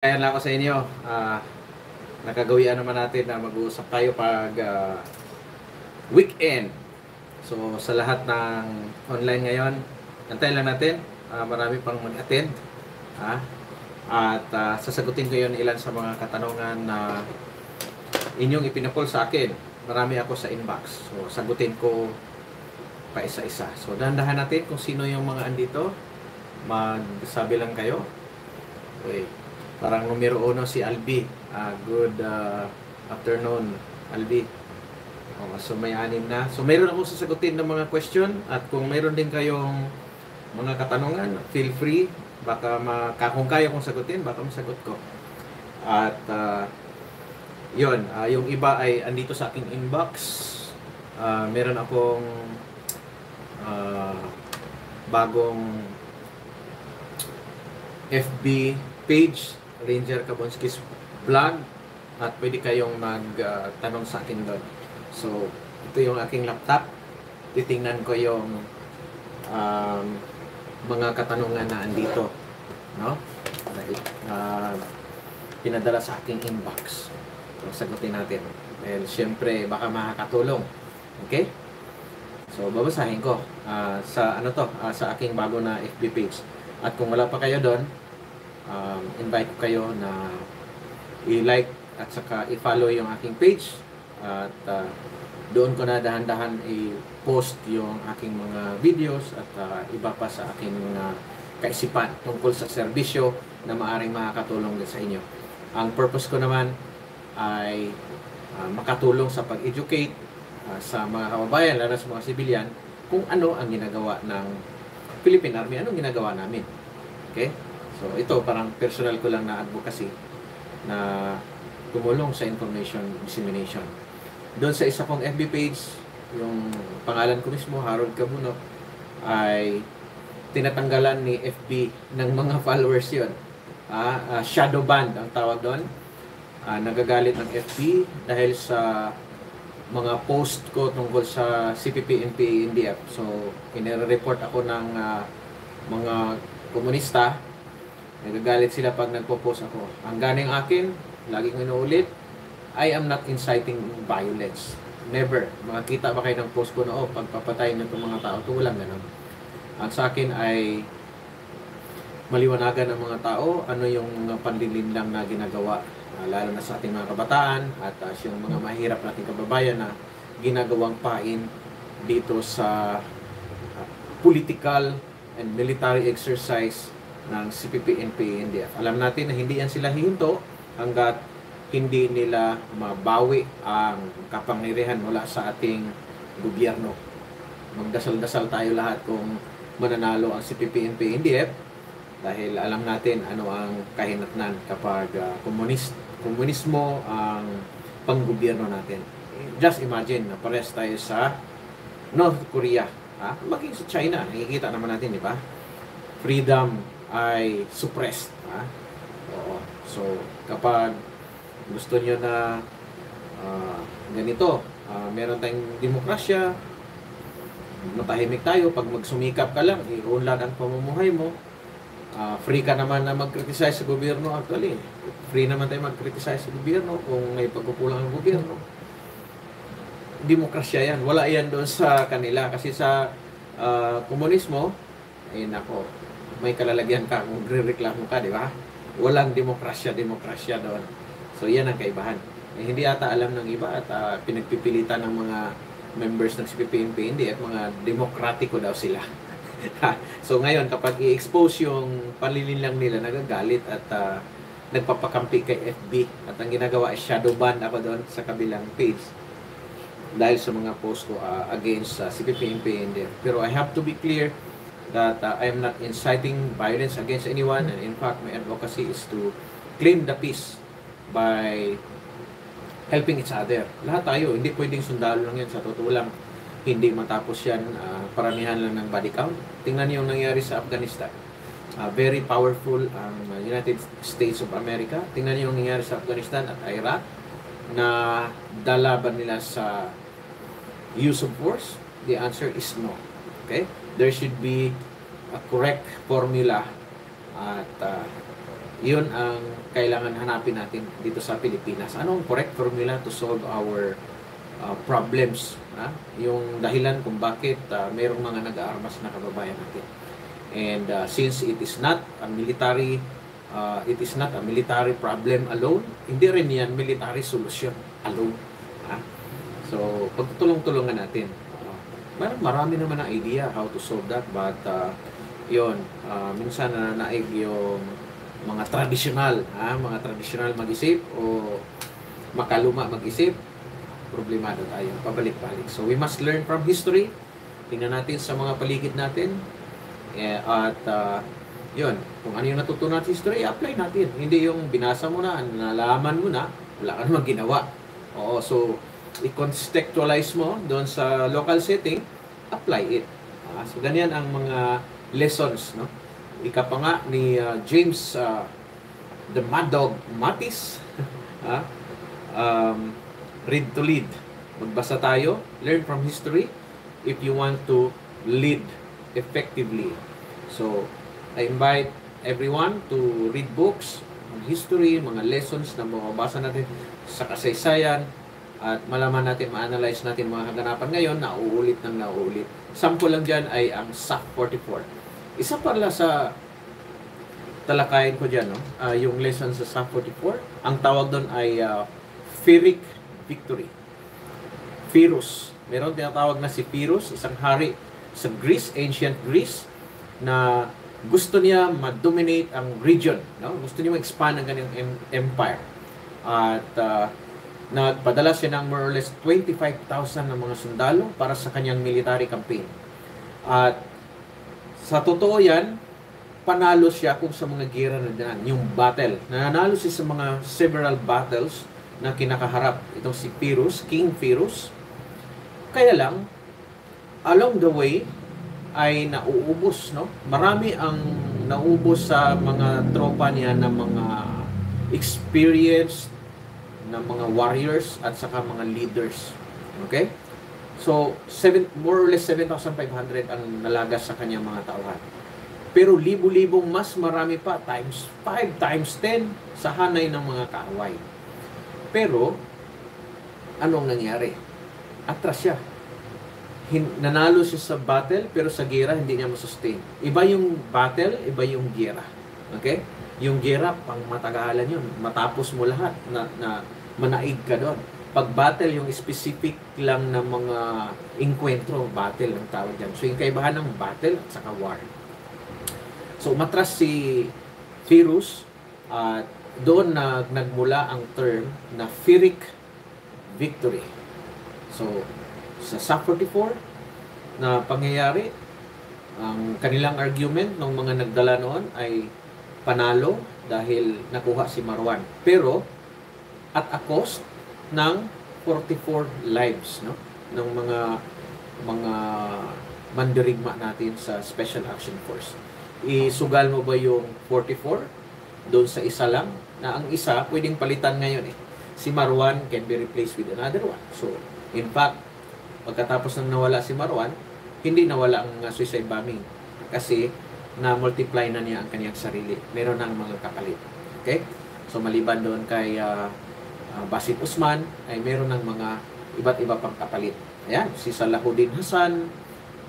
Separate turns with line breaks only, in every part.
Kaya lang ako sa inyo, ah, nakagawian naman natin na mag-uusap tayo pag ah, weekend. So, sa lahat ng online ngayon, antayin lang natin. Ah, marami pang mag-attend. Ha? At ah, sasagutin ko yon ilan sa mga katanungan na inyong ipinapol sa akin. Marami ako sa inbox. So, sagutin ko pa isa-isa. So, dahan-dahan natin kung sino yung mga andito. Magsabi lang kayo. Okay. Parang numero uno si Albi. Ah, good ah, afternoon, Albi. Oh, so may anim na. So mayroon akong sasagutin ng mga question at kung mayroon din kayong mga katanungan, feel free. Baka maka, kung kaya kong sagutin, baka masagot ko. At ah, yun, ah, yung iba ay andito sa aking inbox. Ah, meron akong ah, bagong FB page Ranger Kabonski's vlog at pwede kayong magtanong sa akin doon. So, ito yung aking laptop. Titingnan ko yung um, mga katanungan na andito. No? Uh, pinadala sa aking inbox. So, sagutin natin. And syempre, baka makakatulong. Okay? So, babasahin ko uh, sa ano to, uh, sa aking bago na FB page. At kung wala pa kayo doon, um, invite ko kayo na i-like at saka i-follow yung aking page at uh, doon ko na dahan-dahan i-post yung aking mga videos at uh, iba pa sa aking mga kaisipan tungkol sa serbisyo na maaring makakatulong din sa inyo. Ang purpose ko naman ay uh, makatulong sa pag-educate uh, sa mga kababayan, lalo sa mga sibilyan, kung ano ang ginagawa ng Philippine Army, anong ginagawa namin. Okay? So ito parang personal ko lang na advocacy na tumulong sa information dissemination. Doon sa isa kong FB page, yung pangalan ko mismo, Harold Cabuno, ay tinatanggalan ni FB ng mga followers yon. Ah, uh, shadow ban ang tawag doon. Uh, nagagalit ng FB dahil sa mga post ko tungkol sa CPP, NPA, NDF. So, inire-report ako ng uh, mga komunista Nagagalit sila pag nagpo-post ako. Ang ganing akin, lagi kong inuulit, I am not inciting violence. Never. Makakita ba kayo ng post ko na, oh, pagpapatayin ng mga tao, ito walang ganun. Ang sa akin ay maliwanagan ng mga tao, ano yung mga panlilinlang na ginagawa, uh, lalo na sa ating mga kabataan, at uh, yung mga mahirap nating kababayan na ginagawang pain dito sa uh, political and military exercise ng CPP, NPA, NDF. Alam natin na hindi yan sila hihinto hanggat hindi nila mabawi ang kapangyarihan mula sa ating gobyerno. Magdasal-dasal tayo lahat kung mananalo ang CPP, NPA, NDF dahil alam natin ano ang kahinatnan kapag uh, komunist, komunismo ang panggobyerno natin. Just imagine na pares tayo sa North Korea. Ha? Maging sa China, nakikita naman natin, di ba? Freedom ay suppressed. Ha? Oo. So, kapag gusto niyo na uh, ganito, uh, meron tayong demokrasya, matahimik tayo, pag magsumikap ka lang, iunlad ang pamumuhay mo, uh, free ka naman na mag-criticize sa gobyerno actually. Free naman tayo mag-criticize sa gobyerno kung may pagkukulang ng gobyerno. Demokrasya yan. Wala yan doon sa kanila. Kasi sa uh, komunismo, ay nako, may kalalagyan ka kung reklamo ka, di ba? Walang demokrasya, demokrasya doon. So, yan ang kaibahan. Eh, hindi ata alam ng iba at uh, pinagpipilitan ng mga members ng CPP-NP, hindi at mga demokratiko daw sila. so, ngayon, kapag i-expose yung panlilinlang nila, nagagalit at uh, nagpapakampi kay FB at ang ginagawa ay shadow ban ako doon sa kabilang page dahil sa mga post ko uh, against uh, CPP-NP. Pero I have to be clear that uh, I am not inciting violence against anyone and in fact my advocacy is to claim the peace by helping each other. Lahat tayo, hindi pwedeng sundalo lang yan sa totoo lang. Hindi matapos yan, uh, paramihan lang ng body count. Tingnan niyo yung nangyari sa Afghanistan. Uh, very powerful ang um, United States of America. Tingnan niyo yung nangyari sa Afghanistan at Iraq na dalaban nila sa use of force. The answer is no. Okay? there should be a correct formula at uh, Yun ang kailangan hanapin natin dito sa Pilipinas. Anong correct formula to solve our uh, problems? Ha? Yung dahilan kung bakit uh, mayroong mga nag-aarmas na kababayan natin. And uh, since it is not a military uh, it is not a military problem alone, hindi rin yan military solution alone. Ha? So, pagtulong-tulungan natin. Uh, marami naman ang idea how to solve that, but uh, yon uh, minsan na naig yung mga traditional, ha? mga traditional mag-isip o makaluma mag-isip, problemado tayo, pabalik-balik. So we must learn from history. Tingnan natin sa mga paligid natin. Eh, at uh, yun, kung ano yung natutunan sa history, apply natin. Hindi yung binasa mo na, nalaman mo na, wala ka namang ginawa. Oo, so i-contextualize mo doon sa local setting, apply it. Uh, so ganyan ang mga lessons, no? Ika pa nga ni uh, James uh, the Mad Dog Matis, uh, um, read to lead. Magbasa tayo, learn from history if you want to lead effectively. So, I invite everyone to read books on history, mga lessons na mababasa natin sa kasaysayan, at malaman natin, ma-analyze natin mga kaganapan ngayon na uulit ng nauulit. Sample lang dyan ay ang SAC 44 isa pala sa talakayin ko dyan, no? Uh, yung lesson sa Psalm 44, ang tawag doon ay uh, Pyrrhic Victory. Pyrrhus. Meron tinatawag na si Pyrrhus, isang hari sa Greece, ancient Greece, na gusto niya ma-dominate ang region. No? Gusto niya ma-expand ang kanyang empire. At uh, nagpadala siya ng more or less 25,000 na mga sundalo para sa kanyang military campaign. At sa totoo yan, panalo siya kung sa mga gira na dyan, yung battle. Nanalo siya sa mga several battles na kinakaharap. Itong si Pyrrhus, King Pyrrhus. Kaya lang, along the way, ay nauubos, no? Marami ang naubos sa mga tropa niya ng mga experienced na mga warriors at saka mga leaders. Okay? So, seven, more or less 7,500 ang nalagas sa kanyang mga tauhan. Pero libo-libong mas marami pa, times 5, times 10 sa hanay ng mga kaaway. Pero, anong nangyari? Atras siya. Hin- nanalo siya sa battle, pero sa gera hindi niya masustain. Iba yung battle, iba yung gera. Okay? Yung gera, pang matagalan yun. Matapos mo lahat na, na manaig ka doon pag battle yung specific lang ng mga inkwentro, battle ang tawag dyan. So yung kaibahan ng battle at saka war. So matras si Pyrrhus at uh, doon na nagmula ang term na Pyrrhic victory. So sa SAP 44 na pangyayari, ang kanilang argument ng mga nagdala noon ay panalo dahil nakuha si Marwan. Pero at a cost ng 44 lives no ng mga mga mandirigma natin sa Special Action Force. Isugal mo ba yung 44 doon sa isa lang na ang isa pwedeng palitan ngayon eh. Si Marwan can be replaced with another one. So, in fact, pagkatapos ng nawala si Marwan, hindi nawala ang uh, suicide bombing kasi na-multiply na niya ang kanyang sarili. Meron ng mga kapalit. Okay? So, maliban doon kay uh, uh, Basit Usman ay meron ng mga iba't iba pang kapalit. Ayan, si Salahuddin Hasan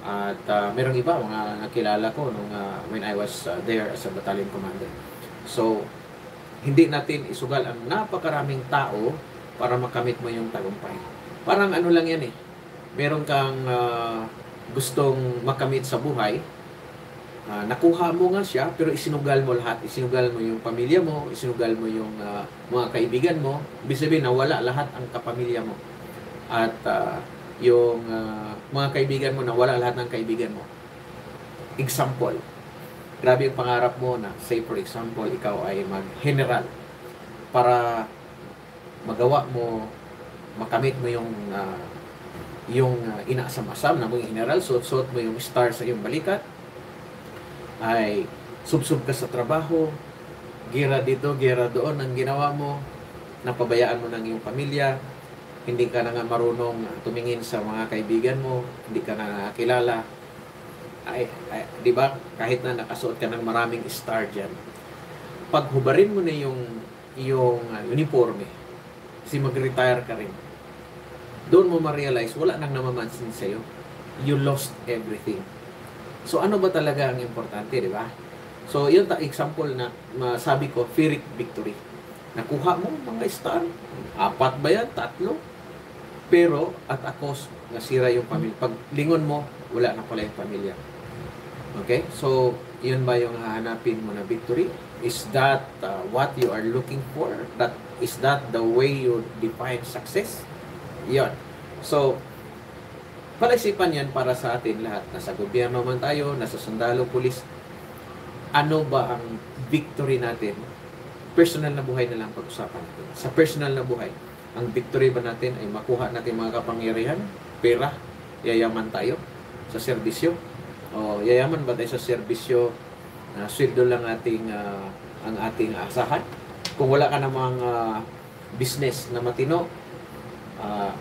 at uh, merong iba mga nakilala ko nung uh, when I was uh, there as a battalion commander. So, hindi natin isugal ang napakaraming tao para makamit mo yung tagumpay. Parang ano lang yan eh. Meron kang uh, gustong makamit sa buhay, Uh, nakuha mo nga siya, pero isinugal mo lahat. Isinugal mo yung pamilya mo, isinugal mo yung uh, mga kaibigan mo. Ibig sabihin, nawala lahat ang kapamilya mo. At uh, yung uh, mga kaibigan mo, nawala lahat ng kaibigan mo. Example. Grabe yung pangarap mo na, say for example, ikaw ay mag-general para magawa mo, makamit mo yung uh, yung uh, inaasam-asam na mong general, suot-suot mo yung star sa iyong balikat, ay subsub ka sa trabaho, gira dito, gira doon ang ginawa mo, napabayaan mo ng iyong pamilya, hindi ka na nga marunong tumingin sa mga kaibigan mo, hindi ka na kilala. Ay, ay, di ba? Kahit na nakasuot ka ng maraming star diyan. pag hubarin mo na yung yung uh, uniforme, si mag-retire ka rin, doon mo ma-realize, wala nang namamansin sa'yo. You lost everything. So, ano ba talaga ang importante, di ba? So, yun ta example na masabi ko, Pyrrhic victory. Nakuha mo mga star, apat ba yan? Tatlo? Pero, at a cost, nasira yung pamilya. Pag lingon mo, wala na pala yung pamilya. Okay? So, yun ba yung hahanapin mo na victory? Is that uh, what you are looking for? That is that the way you define success? Yon. So, palaisipan yan para sa atin lahat. Nasa gobyerno man tayo, nasa sundalo, pulis. Ano ba ang victory natin? Personal na buhay na lang pag-usapan natin. Sa personal na buhay, ang victory ba natin ay makuha natin mga kapangyarihan, pera, yayaman tayo sa serbisyo, o yayaman ba tayo sa serbisyo na uh, sweldo lang ating uh, ang ating asahan? Kung wala ka namang uh, business na matino, uh,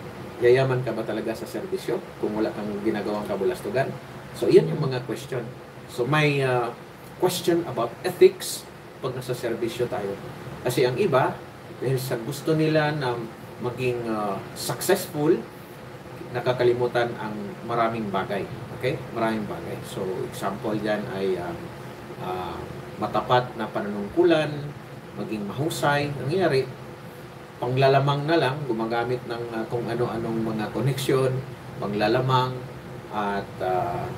yayaman ka ba talaga sa serbisyo kung wala kang ginagawang kabulastugan? So, yan yung mga question. So, may uh, question about ethics pag nasa serbisyo tayo. Kasi ang iba, dahil sa gusto nila na maging uh, successful, nakakalimutan ang maraming bagay. Okay? Maraming bagay. So, example dyan ay uh, uh, matapat na panunungkulan, maging mahusay. Nangyari, panglalamang na lang, gumagamit ng uh, kung ano-anong mga koneksyon, panglalamang, at uh,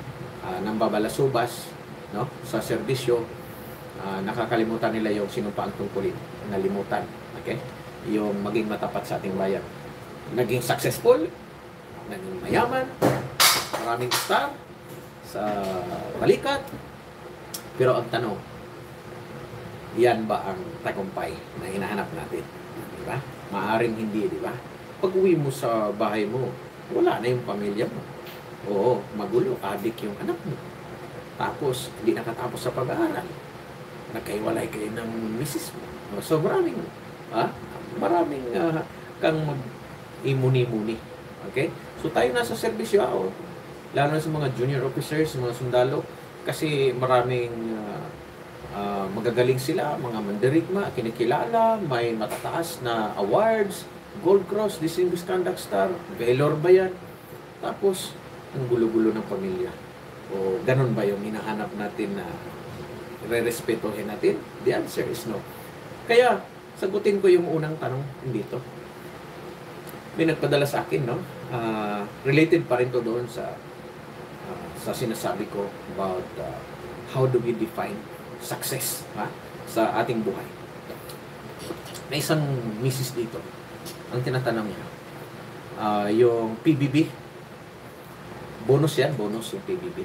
uh, nang babalasubas no, sa serbisyo, uh, nakakalimutan nila yung sino pa ang tungkulin. Nalimutan. Okay? Yung maging matapat sa ating bayan. Naging successful, naging mayaman, maraming star sa balikat. Pero ang tanong, yan ba ang tagumpay na hinahanap natin? Di ba? Maaring hindi, di ba? Pag uwi mo sa bahay mo, wala na yung pamilya mo. Oo, magulo, adik yung anak mo. Tapos, hindi nakatapos sa pag-aaral. Nagkaiwalay kayo ng misis mo. So, maraming, ha? Maraming uh, kang mag-imuni-muni. Okay? So, tayo nasa serbisyo, oh, lalo na sa mga junior officers, mga sundalo, kasi maraming uh, uh, magagaling sila, mga mandirigma, kinikilala, may matataas na awards, Gold Cross, Distinguished Conduct Star, Valor ba yan? Tapos, ang gulo-gulo ng pamilya. O ganun ba yung hinahanap natin na re-respetohin natin? The answer is no. Kaya, sagutin ko yung unang tanong dito. May nagpadala sa akin, no? Uh, related pa rin to doon sa uh, sa sinasabi ko about uh, how do we define success ha? sa ating buhay. May isang misis dito. Ang tinatanong niya, uh, yung PBB, bonus yan, bonus yung PBB.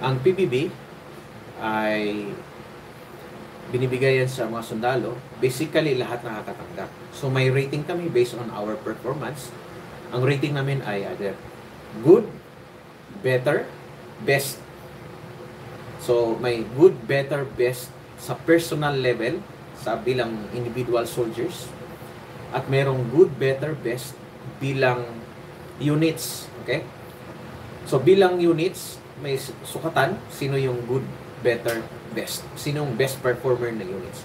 Ang PBB ay binibigay yan sa mga sundalo. Basically, lahat nakakatanggap. So, may rating kami based on our performance. Ang rating namin ay either good, better, best, So, may good, better, best sa personal level sa bilang individual soldiers at merong good, better, best bilang units. Okay? So, bilang units, may sukatan sino yung good, better, best. Sino yung best performer na units.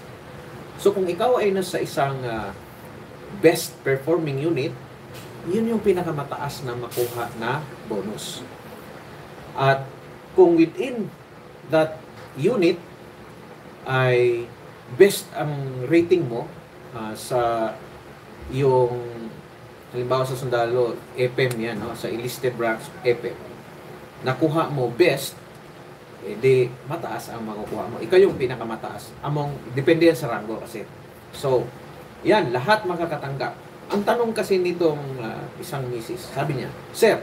So, kung ikaw ay nasa isang uh, best performing unit, yun yung pinakamataas na makuha na bonus. At kung within that unit ay best ang rating mo uh, sa yung halimbawa sa sundalo EPEM yan no? Sa enlisted branch EPEM nakuha mo best eh, di mataas ang makukuha mo. Ikaw yung pinakamataas among depende sa rango kasi. So yan lahat makakatanggap. Ang tanong kasi nitong uh, isang misis sabi niya sir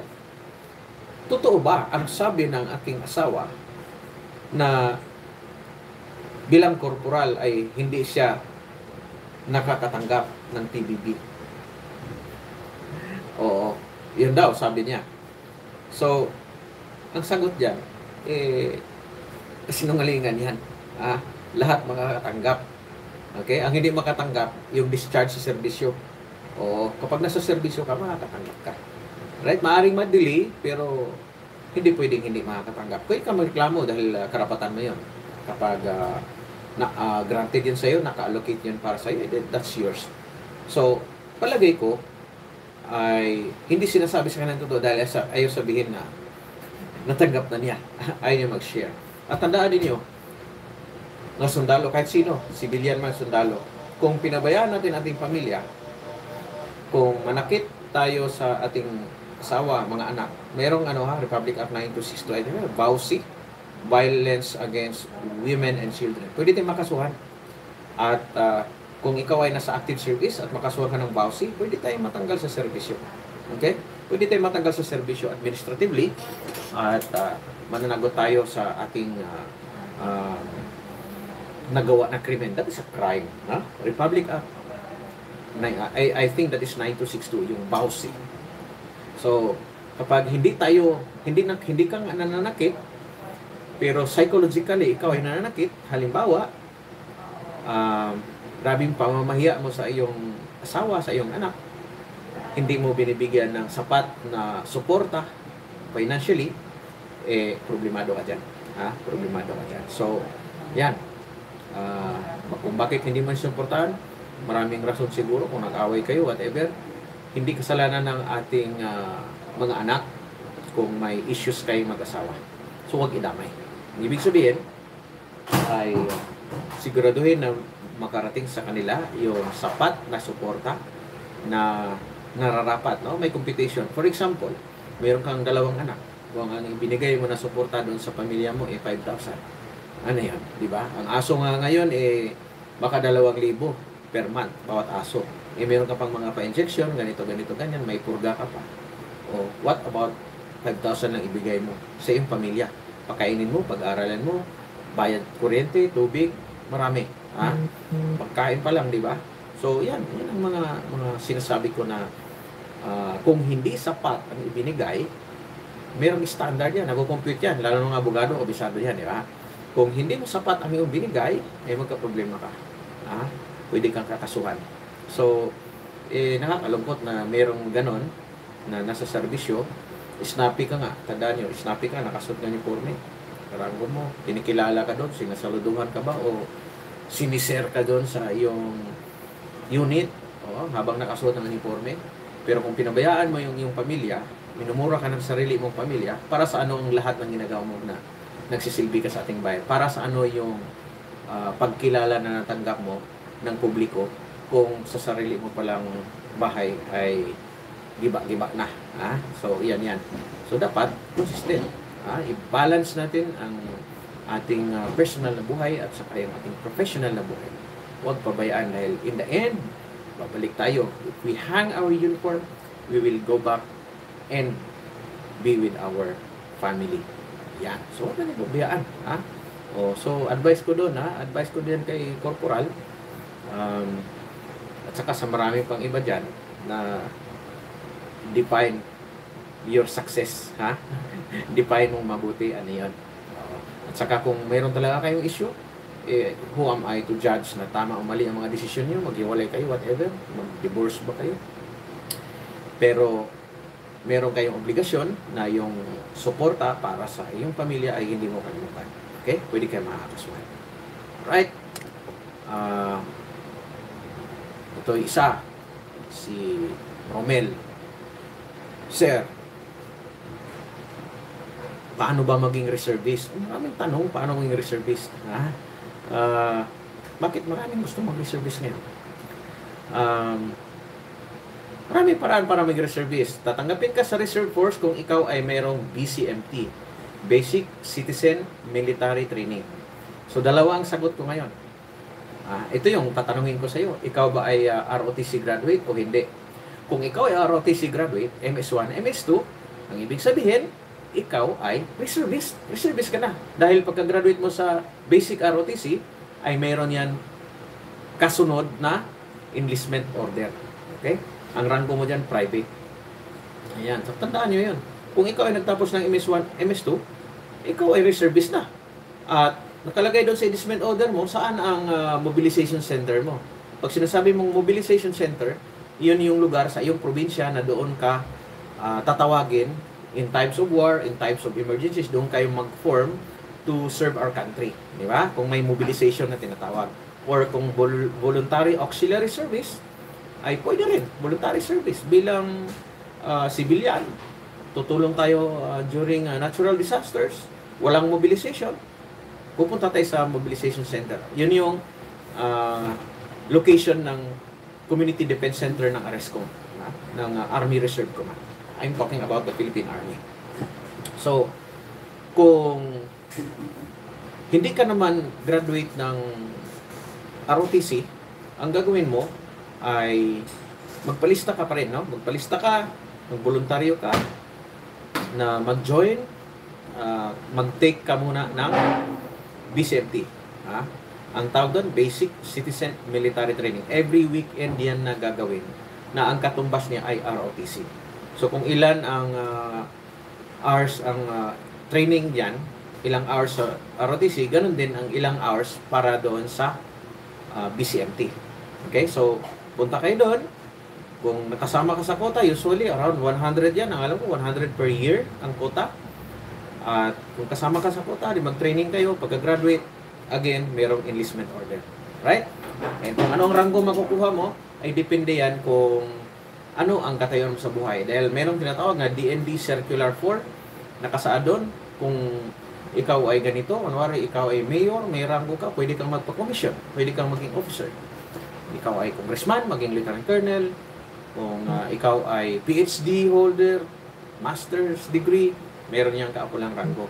totoo ba ang sabi ng aking asawa na bilang korporal ay hindi siya nakakatanggap ng TBB. Oo, yun daw, sabi niya. So, ang sagot diyan, eh, sinungalingan yan. Ah, lahat makakatanggap. Okay? Ang hindi makatanggap, yung discharge sa serbisyo. O, kapag nasa serbisyo ka, makakatanggap ka. Right? Maaring ma-delay, pero hindi pwedeng hindi makakatanggap. Pwede ka magreklamo dahil uh, karapatan mo yon kapag uh, na ah, granted yun sa'yo, naka-allocate yun para sa'yo, then that's yours. So, palagay ko, ay hindi sinasabi sa kanya totoo dahil ayaw sabihin na natanggap na niya. ayaw niya mag-share. At tandaan ninyo, na sundalo, kahit sino, civilian man sundalo, kung pinabayaan natin ating pamilya, kung manakit tayo sa ating asawa, mga anak, merong ano ha, Republic Act 9262, I don't know, VAUSI, Violence Against Women and Children. Pwede tayong makasuhan. At ah, kung ikaw ay nasa active service at makasuhan ka ng VAUSI, pwede tayong matanggal sa serbisyo. Okay? Pwede tayong matanggal sa serbisyo administratively at ah, mananagot tayo sa ating ah, ah, nagawa na krimen. That is a crime. Ha? Republic Act. I, I think that is 9262, yung VAUSI. So, kapag hindi tayo, hindi, na, hindi kang nananakit, pero psychologically, ikaw ay nananakit, halimbawa, um, grabing pamamahiya mo sa iyong asawa, sa iyong anak, hindi mo binibigyan ng sapat na suporta financially, eh, problemado ka dyan. Ha? Problemado ka dyan. So, yan. Ah, kung bakit hindi man suportahan, maraming rason siguro kung nag-away kayo, whatever. Hindi kasalanan ng ating ah, mga anak kung may issues kayo mag-asawa. So, huwag idamay. Ibig sabihin, ay siguraduhin na makarating sa kanila yung sapat na suporta na nararapat. No? May competition. For example, mayroon kang dalawang anak. Kung ang ibinigay mo na suporta doon sa pamilya mo, eh 5,000 ano yan, di ba? Ang aso nga ngayon, eh, baka dalawang libo per month, bawat aso. Eh, meron ka pang mga pa-injection, ganito, ganito, ganyan, may purga ka pa. O, what about 5,000 lang ibigay mo sa iyong pamilya? Pakainin mo, pag-aralan mo, bayad kuryente, tubig, marami. Ha? Pagkain pa lang, di ba? So, yan, yan ang mga, mga sinasabi ko na ah, kung hindi sapat ang ibinigay, merong standard yan, nagko-compute yan, lalo ng abogado, obisado yan, di ba? Kung hindi mo sapat ang iyong binigay, eh magka-problema ka. Ha? Pwede kang kakasuhan. So, eh, nakakalungkot na merong ganon na nasa serbisyo, snappy ka nga, tandaan nyo, snappy ka, nakasuot ka ng uniforme. Karanggo mo, kinikilala ka doon, sinasaluduhan ka ba, o siniser ka doon sa iyong unit, o, habang nakasuot ng uniforme. Pero kung pinabayaan mo yung iyong pamilya, minumura ka ng sarili mong pamilya, para sa ano ang lahat ng ginagawa mo na nagsisilbi ka sa ating bayan? Para sa ano yung ah, pagkilala na natanggap mo ng publiko kung sa sarili mo palang bahay ay giba-giba na. Ha? So, yan yan. So, dapat consistent. Ha? I-balance natin ang ating ah, personal na buhay at saka yung ating professional na buhay. Huwag pabayaan dahil in the end, babalik tayo. If we hang our uniform, we will go back and be with our family. Yan. So, huwag na pabayaan. Ha? O, so, advice ko doon, ha? Advice ko din kay Corporal. Um, at saka sa marami pang iba dyan na define your success, ha? define mong mabuti, ano yun. At saka kung mayroon talaga kayong issue, eh, who am I to judge na tama o mali ang mga desisyon niyo, maghiwalay kayo, whatever, mag-divorce ba kayo. Pero, meron kayong obligasyon na yung suporta para sa iyong pamilya ay hindi mo kalimutan. Okay? Pwede kayo makakasuhan. Right? Ah, ito isa, si Romel. Sir, paano ba maging reservist? Maraming tanong, paano maging reservist? Ha? Ah, bakit maraming gusto mag-reservist ngayon? Um, maraming paraan para maging reservist. Tatanggapin ka sa reserve force kung ikaw ay mayroong BCMT. Basic Citizen Military Training. So, dalawa ang sagot ko ngayon. Ah, ito yung tatanungin ko sa iyo. Ikaw ba ay ah, ROTC graduate o hindi? Kung ikaw ay ROTC graduate, MS1, MS2, ang ibig sabihin, ikaw ay reservist. Reservist ka na. Dahil pagka-graduate mo sa basic ROTC, ay mayroon yan kasunod na enlistment order. Okay? Ang rango mo dyan, private. Ayan. So, tandaan nyo yun. Kung ikaw ay nagtapos ng MS1, MS2, ikaw ay reservist na. At nakalagay doon sa enlistment order mo, saan ang ah, mobilization center mo. Pag sinasabi mong mobilization center, yun yung lugar sa iyong probinsya na doon ka ah, tatawagin in times of war, in times of emergencies, doon kayo mag-form to serve our country. Di ba? Kung may mobilization na tinatawag. Or kung vol- voluntary auxiliary service, ay pwede rin. Voluntary service bilang uh, civilian. Tutulong tayo uh, during uh, natural disasters. Walang mobilization. Pupunta tayo sa mobilization center. Yun yung uh, location ng Community Defense Center ng ARESCO, uh, ng uh, Army Reserve Command. I'm talking about the Philippine Army. So, kung hindi ka naman graduate ng ROTC, ang gagawin mo ay magpalista ka pa rin, no? Magpalista ka, magboluntaryo ka, na mag-join, uh, mag-take ka muna ng BCMT. Ha? Ang tawag doon, Basic Citizen Military Training. Every weekend yan na gagawin na ang katumbas niya ay ROTC. So kung ilan ang uh, hours ang uh, training diyan, ilang hours sa ROTC, ganun din ang ilang hours para doon sa uh, BCMT. Okay? So punta kayo doon. Kung nakasama ka sa quota, usually around 100 yan. Ang alam ko, 100 per year ang quota. At kung kasama ka sa quota, mag-training kayo, pagka-graduate, again, merong enlistment order. Right? And kung anong ranggo makukuha mo, ay depende yan kung ano ang katayon mo sa buhay. Dahil merong tinatawag na DND Circular 4, nakasaad doon, kung ikaw ay ganito, kunwari ikaw ay mayor, may ranggo ka, pwede kang magpa-commission, pwede kang maging officer. Ikaw ay congressman, maging lieutenant colonel, kung uh, ikaw ay PhD holder, master's degree, meron niyang kaapulang ranggo.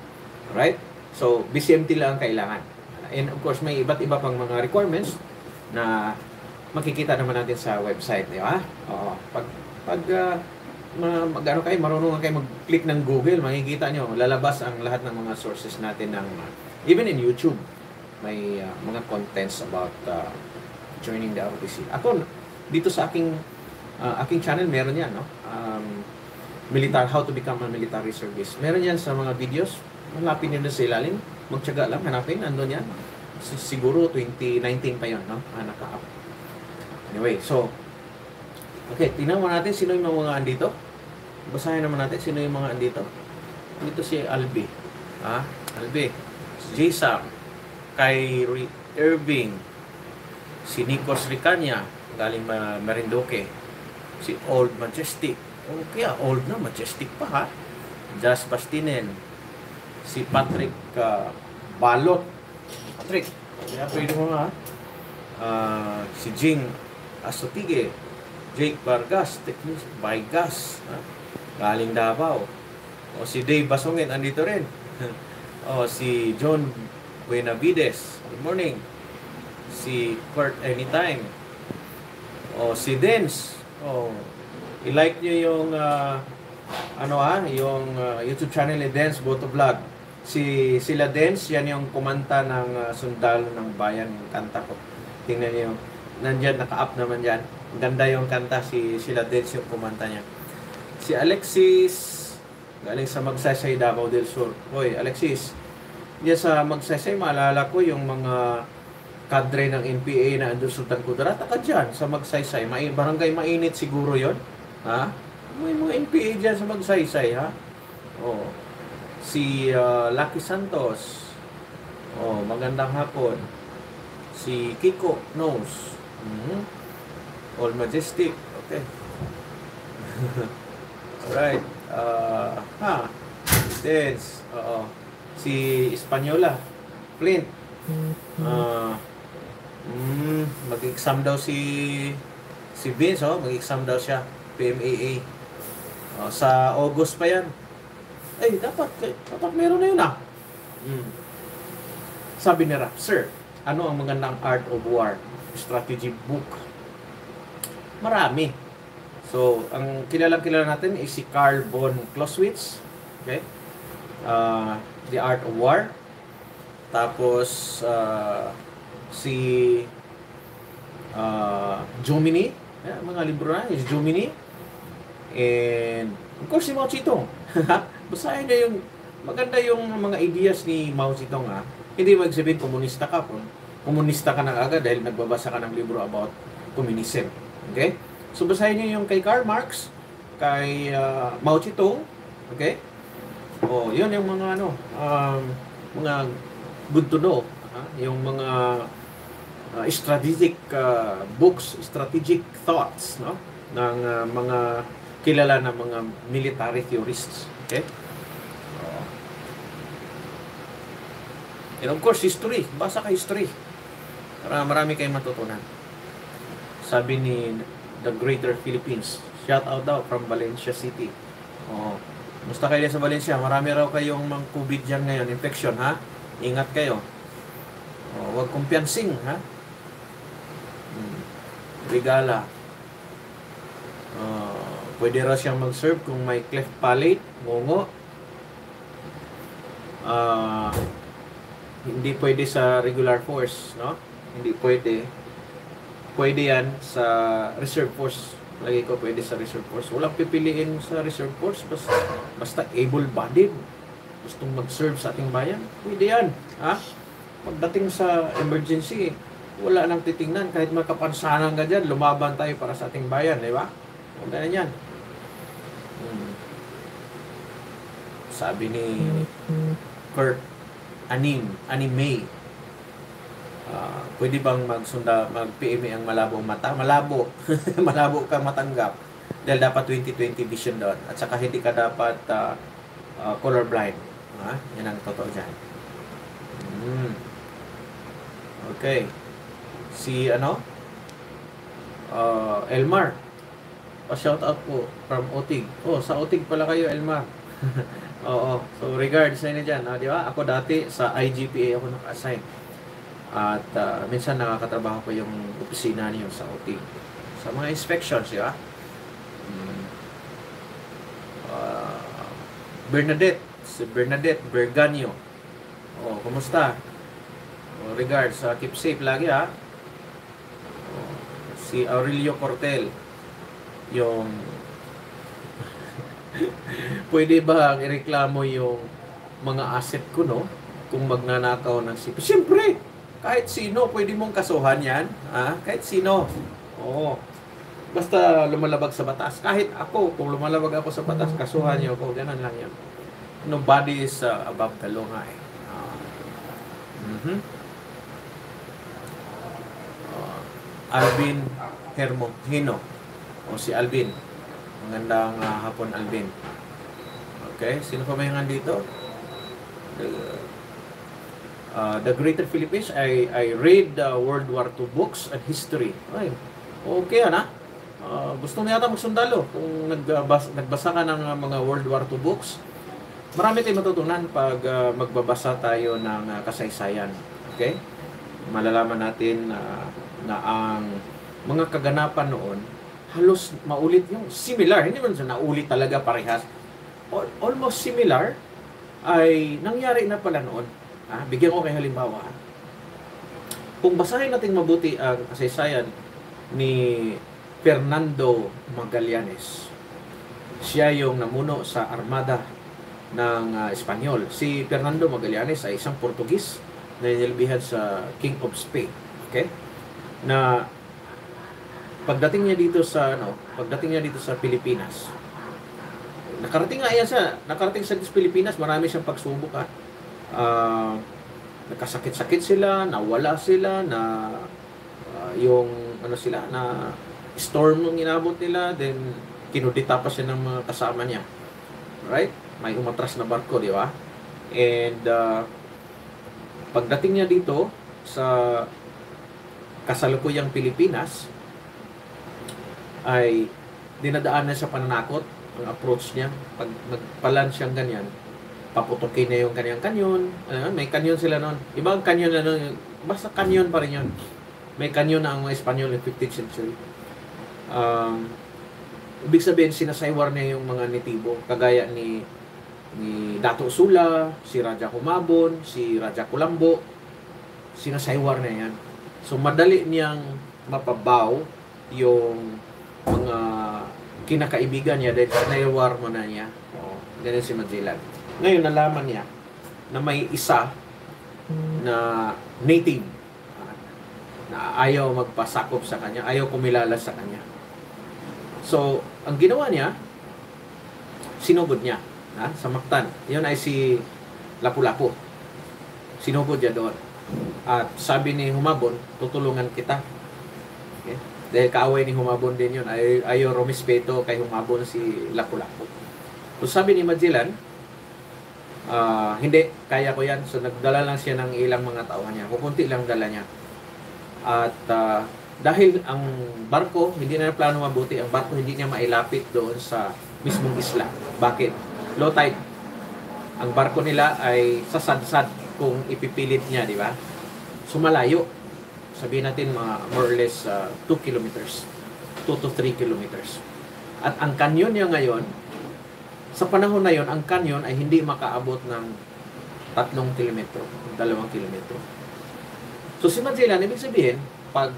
Right? So, BCMT lang ang kailangan. And of course, may iba't iba pang mga requirements na makikita naman natin sa website, di ba? Oo. Pag, pag uh, ma, mag, ano kayo, marunong kayo mag-click ng Google, makikita nyo, lalabas ang lahat ng mga sources natin ng, uh, even in YouTube, may uh, mga contents about uh, joining the ROTC. Ako, dito sa aking uh, aking channel, meron yan, no? Um, militar, how to become a military service. Meron yan sa mga videos. Hanapin nyo na sa ilalim. Magtyaga lang, hanapin. Andun yan. Siguro 2019 pa yon no? Ah, naka-up. Anyway, so, okay, tingnan natin sino yung mga andito. Basahin naman natin sino yung mga andito. Dito si Albi. Ha? Albi. Si J-Sam. Kay Irving. Si Nikos Ricanya. Galing Marinduque si Old Majestic. O kaya old na, majestic pa ha. Jas Pastinen. Si Patrick uh, Balot. Patrick, kaya pwede mo nga. Uh, si Jing Asotige. Jake Vargas, Technics, Gas. Ha? Galing Davao. O si Dave Basongin, andito rin. o si John Buenavides. Good morning. Si Kurt Anytime. O si Dens Oh, i-like niyo yung uh, ano ah, yung uh, YouTube channel ni Dance Boto Vlog. Si sila Dance, yan yung kumanta ng uh, Sundalo ng Bayan, yung kanta ko. Tingnan niyo. Nandiyan naka-up naman diyan. Ganda yung kanta si sila Dance yung kumanta niya. Si Alexis galing sa Magsaysay Davao del Sur. Hoy, Alexis. Diyan sa Magsaysay maalala ko yung mga kadre ng NPA na andun Sultan Kudarat, ka dyan sa Magsaysay. May, barangay mainit siguro yon Ha? May mga NPA dyan sa Magsaysay, ha? Oh. Si uh, Lucky Santos. Oh, magandang hapon. Si Kiko Knows. Mm-hmm. All Majestic. Okay. Alright. Uh, ha. Dance. Oo. Si Espanyola. Flint. Uh, Mm, mag-exam daw si si Vince, oh, mag-exam daw siya, PMAA. Oh, sa August pa 'yan. Ay, dapat dapat meron na 'yun ah. Mm. Sabi ni Rap, Sir, ano ang magandang art of war strategy book? Marami. So, ang kilalang-kilala natin is si Carl von Clausewitz. Okay? Uh, The Art of War. Tapos, uh, si uh, Jomini, yeah, mga libro na, is Jomini, and of course si Mao Zedong. Basahin niyo yung, maganda yung mga ideas ni Mao Zedong ha. Hindi magsabihin komunista ka po. Komunista ka na agad dahil nagbabasa ka ng libro about communism. Okay? So basahin niyo yung kay Karl Marx, kay uh, Mao Zedong, okay? Oh, yun yung mga ano, um, mga good to know, ah, yung mga uh, strategic uh, books, strategic thoughts, no? ng uh, mga kilala na mga military theorists. Okay? And of course, history. Basa ka history. Para marami kayong matutunan. Sabi ni The Greater Philippines, shout out daw from Valencia City. Oh, Musta kayo sa Valencia? Marami raw kayong mga COVID dyan ngayon, infection, ha? Ingat kayo. Oh, huwag kumpiyansing, ha? Hmm. Regala. Uh, pwede raw siyang mag-serve kung may cleft palate, ngungo. Uh, hindi pwede sa regular force, no? Hindi pwede. Pwede yan sa reserve force lagi ko pwede sa reserve force. Walang pipiliin sa reserve force basta, basta able-bodied. Gustong mag-serve sa ating bayan. Pwede yan. Ha? Pagdating sa emergency, wala nang titingnan. Kahit makapansanan ka dyan, lumaban tayo para sa ating bayan. Di ba? O ganyan yan. Hmm. Sabi ni Kurt Anim, Anime, Uh, pwede bang magsunda, mag-PMA ang malabong mata? Malabo. Malabo ka matanggap. Dahil dapat 20-20 vision doon. At saka hindi ka dapat uh, uh, colorblind. Ha? Yan ang totoo dyan. Mm. Okay. Si ano? Uh, Elmar. Pa shout out po from Otig. Oh, sa Otig pala kayo, Elmar. Oo. So, regards sa inyo dyan. Ah, di ba? Ako dati sa IGPA ako naka-assign at uh, minsan nakakatrabaho ko yung opisina niyo sa OT. Sa mga inspections, di ba? Uh, Bernadette, si Bernadette Berganio. Oh, kumusta? Oh, regards, uh, keep safe lagi ha. Oh, si Aurelio Cortel, yung pwede ba ireklamo yung mga asset ko, no? Kung magnanakaw ng sipi. Siyempre, kahit sino, pwede mong kasuhan yan. Ha? Kahit sino. Oo. Basta lumalabag sa batas. Kahit ako, kung lumalabag ako sa batas, kasuhan niyo ako. Ganun lang yan. Nobody is uh, above the law nga eh. Uh, mm-hmm. uh, Alvin Hermo Hino. O si Alvin. Magandang uh, hapon, Alvin. Okay, sino pa may dito? Uh, uh, the Greater Philippines, I, I read uh, World War II books and history. Ay, okay na. Uh, gusto mo yata magsundalo kung nagbasa, nagbasa ka ng uh, mga World War II books. Marami tayong matutunan pag uh, magbabasa tayo ng uh, kasaysayan. Okay? Malalaman natin uh, na ang mga kaganapan noon halos maulit yung similar. Hindi man siya naulit talaga parehas. Almost similar ay nangyari na pala noon Ah, bigyan ko kayo halimbawa. Kung basahin natin mabuti ang kasaysayan ni Fernando Magallanes, siya yung namuno sa armada ng uh, Espanyol. Si Fernando Magallanes ay isang Portugis na inilbihan sa King of Spain. Okay? Na pagdating niya dito sa ano, pagdating niya dito sa Pilipinas. Nakarating nga yan sa nakarating sa Pilipinas, marami siyang pagsubok ha uh, nagkasakit-sakit sila, nawala sila, na uh, yung ano sila, na storm nung inabot nila, then kinudita pa siya ng mga kasama niya. Right? May umatras na barko, di ba? And uh, pagdating niya dito sa kasalukuyang Pilipinas, ay dinadaan na sa pananakot ang approach niya. Pag nagpalan siyang ganyan, paputukin na yung kanyang kanyon. Ano, may kanyon sila noon. Ibang kanyon na noon, basta kanyon pa rin yun. May kanyon na ang mga Espanyol in 15th century. Um, ibig sabihin, sinasaywar niya yung mga nitibo. Kagaya ni ni Dato Sula, si Raja Humabon, si Raja Kulambo. Sinasaywar na yan. So, madali niyang mapabaw yung mga kinakaibigan niya dahil sinaywar mo na niya. Oh, ganun si Magellan. Ngayon, nalaman niya na may isa na native na ayaw magpasakop sa kanya, ayaw kumilala sa kanya. So, ang ginawa niya, sinugod niya ha, sa Mactan. Yun ay si Lapu-Lapu. sinugod niya doon. At sabi ni Humabon, tutulungan kita. Dahil kaaway ni Humabon din yun. Ay, ayaw rumispeto kay Humabon si Lapu-Lapu. So sabi ni Magellan, ah, hindi, kaya ko yan. So nagdala lang siya ng ilang mga tauhan niya. Kukunti lang dala niya. At ah, dahil ang barko, hindi na plano mabuti, ang barko hindi niya mailapit doon sa mismong isla. Bakit? Low tide. Ang barko nila ay sasadsad kung ipipilit niya, di ba? Sumalayo. Sabihin natin mga more or less 2 kilometers. 2 to 3 kilometers. At ang kanyon niya ngayon, sa panahon na yon, ang kanyon ay hindi makaabot ng tatlong kilometro, dalawang kilometro. So si Magellan, ibig sabihin, pag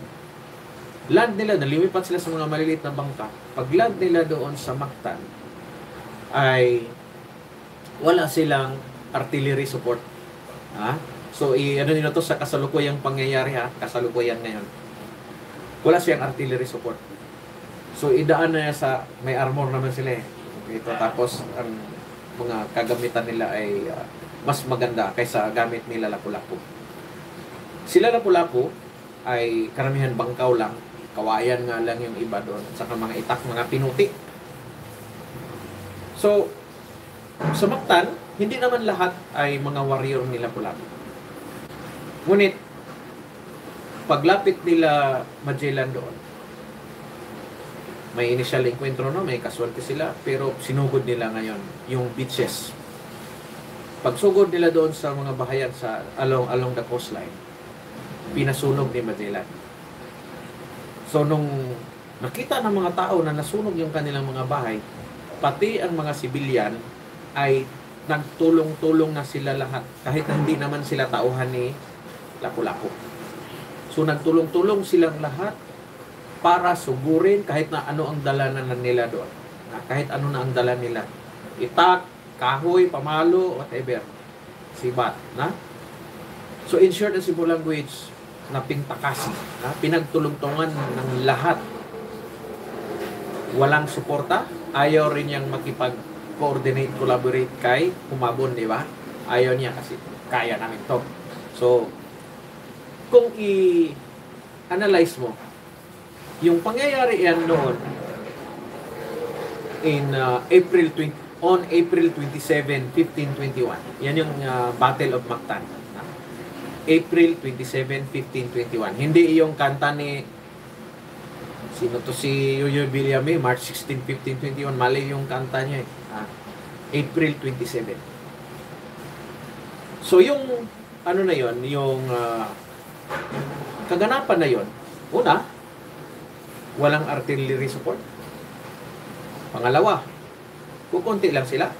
land nila, nalimipat sila sa mga maliliit na bangka, pag land nila doon sa Mactan, ay wala silang artillery support. Ha? So, i ano nila to sa kasalukuyang pangyayari ha, kasalukuyan ngayon. Wala siyang artillery support. So, idaan na sa, may armor naman sila eh. Ito, tapos, ang mga kagamitan nila ay ah, mas maganda kaysa gamit nila lapu-lapu. Sila lapu-lapu ay karamihan bangkaw lang. Kawayan nga lang yung iba doon. At saka mga itak, mga pinuti. So, sa Mactan, hindi naman lahat ay mga warrior nila Lapu-Lapu. Ngunit, paglapit nila Magellan doon, may initial encuentro no, may casualty sila, pero sinugod nila ngayon yung beaches. Pagsugod nila doon sa mga bahayan sa along along the coastline, pinasunog ni Magellan. So nung nakita ng mga tao na nasunog yung kanilang mga bahay, pati ang mga sibilyan ay nagtulong-tulong na sila lahat kahit hindi naman sila tauhan ni Lapu-Lapu. So nagtulong-tulong silang lahat para sugurin kahit na ano ang dala na nila doon. Kahit ano na ang dala nila. Itak, kahoy, pamalo, whatever. Sibat. Na? So in short and simple language, na pingtakasi. Na? Pinagtulong-tungan ng lahat. Walang suporta. Ayaw rin niyang makipag-coordinate, collaborate kay Humabon, di ba? Ayaw niya kasi kaya namin to. So, kung i-analyze mo, yung pangyayari yan noon in uh, April 20, on April 27, 1521. Yan yung uh, Battle of Mactan. April 27, 1521. Hindi yung kanta ni sino to si Yoyo Villame, March 16, 1521. Mali yung kanta niya eh. Uh, April 27. So yung ano na yon, yung uh, kaganapan na yon. Una, walang artillery support. Pangalawa, kukunti lang sila.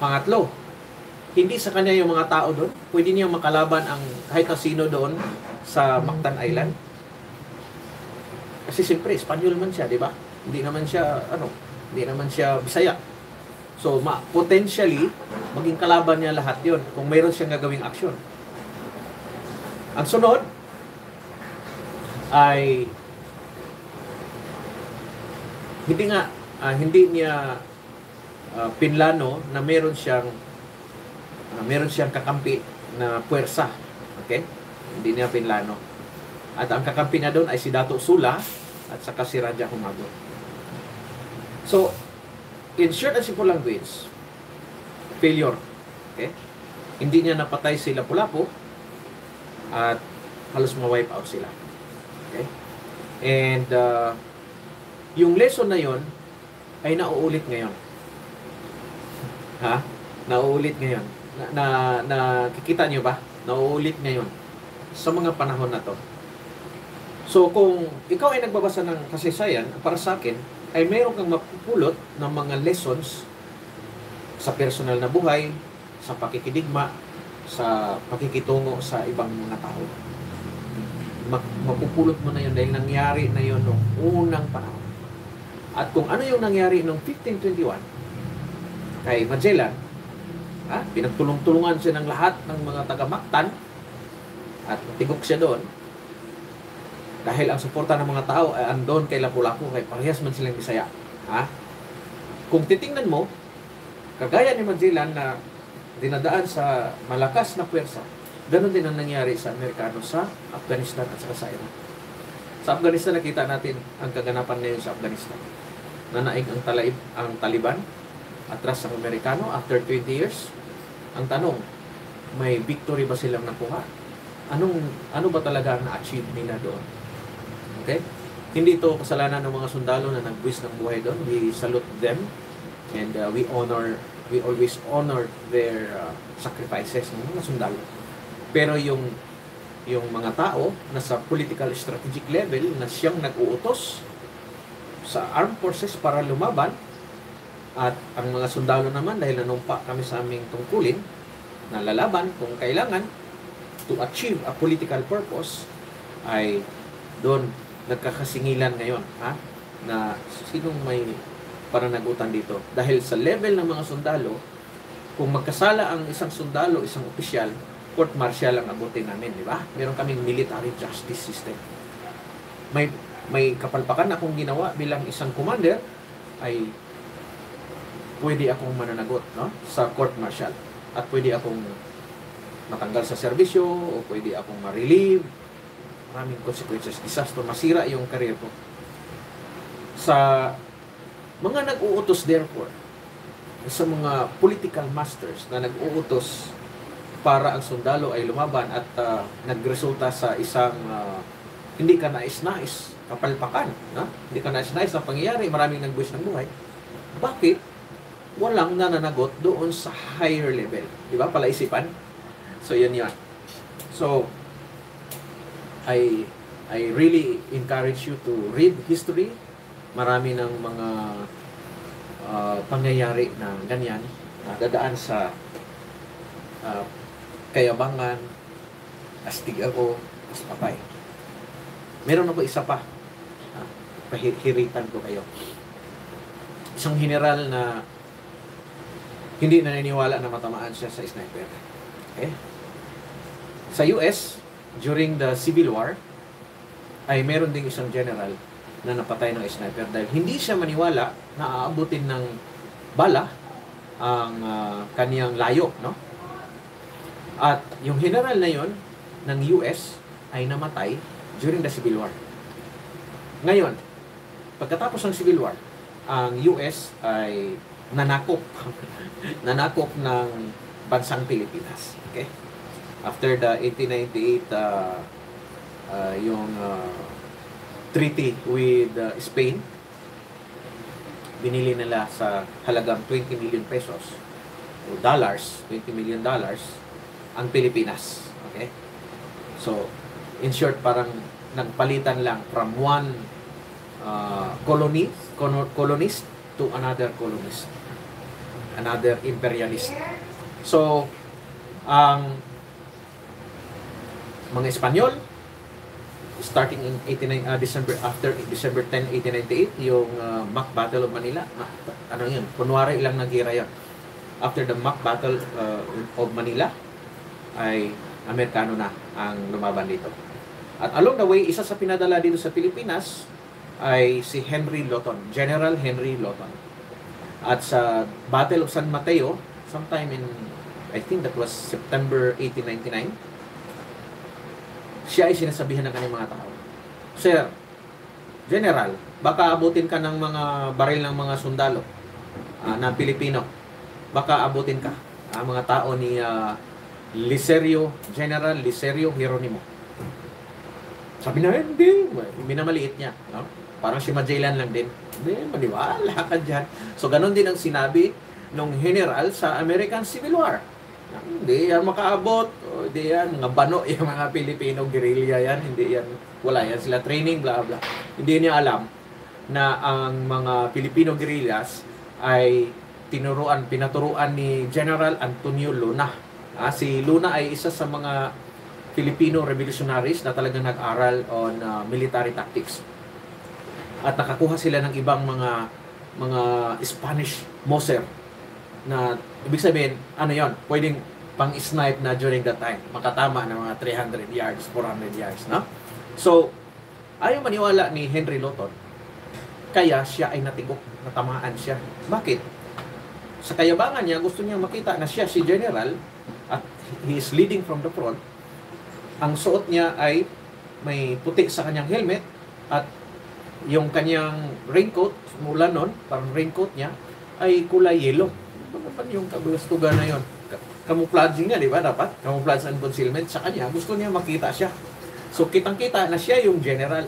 Pangatlo, hindi sa kanya yung mga tao doon. Pwede niya makalaban ang kahit na sino doon sa Mactan Island. Kasi siyempre, Espanyol man siya, di ba? Hindi naman siya, ano, hindi naman siya Bisaya. So, ma potentially, maging kalaban niya lahat yon kung mayroon siyang gagawing aksyon. Ang sunod ay hindi nga uh, hindi niya uh, pinlano na meron siyang uh, meron siyang kakampi na puwersa. Okay? Hindi niya pinlano. At ang kakampi niya doon ay si Dato Sula at saka si Raja Humago. So, in short and simple language, failure. Okay? Hindi niya napatay si Lapu-Lapu at halos ma-wipe out sila. Okay? And uh, yung lesson na yon ay nauulit ngayon. Ha? Nauulit ngayon. Na, na, na kikita niyo ba? Nauulit ngayon sa mga panahon na to. So kung ikaw ay nagbabasa ng kasaysayan, para sa akin, ay mayroon kang mapupulot ng mga lessons sa personal na buhay, sa pakikidigma, sa pakikitungo sa ibang mga tao. Mapupulot mo na yun dahil nangyari na yun noong unang panahon. At kung ano yung nangyari noong 1521 kay Magellan, ha, pinagtulong-tulungan siya ng lahat ng mga taga-Mactan at tigok siya doon. Dahil ang suporta ng mga tao ay andon kay Lapu-Lapu, kay parehas man silang Bisaya. Ha? Kung titingnan mo, kagaya ni Magellan na dinadaan sa malakas na puwersa. Ganon din ang nangyari sa Amerikano sa Afghanistan at saka sa Iraq. Sa Afghanistan nakita natin ang kaganapan ngayon sa Afghanistan. Nanaig ang, talaib, ang Taliban, atras ang Amerikano after 20 years. Ang tanong, may victory ba silang nakuha? Anong ano ba talaga ang na-achieve nila doon? Okay? Hindi ito kasalanan ng mga sundalo na nagbuwis ng buhay doon. We salute them and uh, we honor we always honor their uh, sacrifices ng mga sundalo. Pero yung yung mga tao na sa political strategic level na siyang nag-uutos sa armed forces para lumaban at ang mga sundalo naman dahil nanumpa kami sa aming tungkulin na lalaban kung kailangan to achieve a political purpose ay doon nagkakasingilan ngayon ha na sinong may pananagutan dito. Dahil sa level ng mga sundalo kung magkasala ang isang sundalo isang opisyal court martial ang abutin namin di ba? Meron kaming military justice system. May may kapalpakan akong ginawa bilang isang commander ay pwede akong mananagot no? Sa court martial. At pwede akong matanggal sa serbisyo o pwede akong ma-relieve. Maraming consequences. Disaster. Masira yung career ko. Sa mga nag-uutos therefore sa mga political masters na nag-uutos para ang sundalo ay lumaban at uh, nagresulta sa isang uh, hindi ka nais-nais kapalpakan na hindi ka nais-nais na pangyayari maraming nagbuwis ng buhay bakit walang nananagot doon sa higher level. Di ba? Palaisipan. So, yan yan. So, I, I really encourage you to read history. Marami ng mga uh, pangyayari na ganyan na dadaan sa uh, kayabangan, astig ako, as patay. Meron ako isa pa. Uh, pahiritan ko kayo. Isang general na hindi naniniwala na matamaan siya sa sniper. Okay? Sa US, during the Civil War, ay meron ding isang general na napatay ng sniper dahil hindi siya maniwala na aabutin ng bala ang uh, kaniyang layo, no? At yung general na yon ng US ay namatay during the Civil War. Ngayon, pagkatapos ng Civil War, ang US ay nanakop nanakop ng bansang Pilipinas. Okay? After the 1898 uh, uh, yung uh, treaty with uh, Spain, binili nila sa halagang 20 million pesos o dollars, 20 million dollars ang Pilipinas. Okay? So, in short, parang nagpalitan lang from one uh, colony, colonist to another colonist another imperialist. So, ang mga Espanyol, starting in 89 uh, December after December 10 1898 yung uh, Mac Battle of Manila. Uh, ano yun? Kunwari ilang nagira yun after the Mac Battle uh, of Manila ay Amerikano na ang lumaban dito. At along the way isa sa pinadala dito sa Pilipinas ay si Henry Lawton General Henry Lawton at sa Battle of San Mateo, sometime in, I think that was September 1899, siya ay sinasabihan ng kanyang mga tao, Sir, General, baka abutin ka ng mga baril ng mga sundalo uh, na Pilipino. Baka abutin ka. Ang uh, mga tao ni uh, Liserio, General Liserio Hieronimo. Sabi na, hindi. Minamaliit niya. No? Parang si Magellan lang din. Hindi, maniwala ka dyan. So, ganun din ang sinabi nung general sa American Civil War. Hindi yan makaabot. O, hindi yan, mga bano yung mga Pilipino guerrilla yan. Hindi yan, wala yan. Sila training, bla bla. Hindi niya alam na ang mga Filipino guerrillas ay tinuruan, pinaturuan ni General Antonio Luna. Ah, si Luna ay isa sa mga Filipino revolutionaries na talagang nag-aral on uh, military tactics at nakakuha sila ng ibang mga mga Spanish Moser na ibig sabihin, ano yon pwedeng pang snipe na during that time. Makatama ng mga 300 yards, 400 yards, no? So, ayaw maniwala ni Henry Lawton, kaya siya ay natigok, natamaan siya. Bakit? sa kayabangan niya, gusto niya makita na siya si General at he is leading from the front. Ang suot niya ay may puti sa kanyang helmet at yung kanyang raincoat, mula nun, parang raincoat niya, ay kulay yellow. Ba yung kagustugan na yun? Camouflaging nga, di ba? Dapat. Camouflage and concealment. Sa kanya, gusto niya makita siya. So, kitang-kita na siya yung general.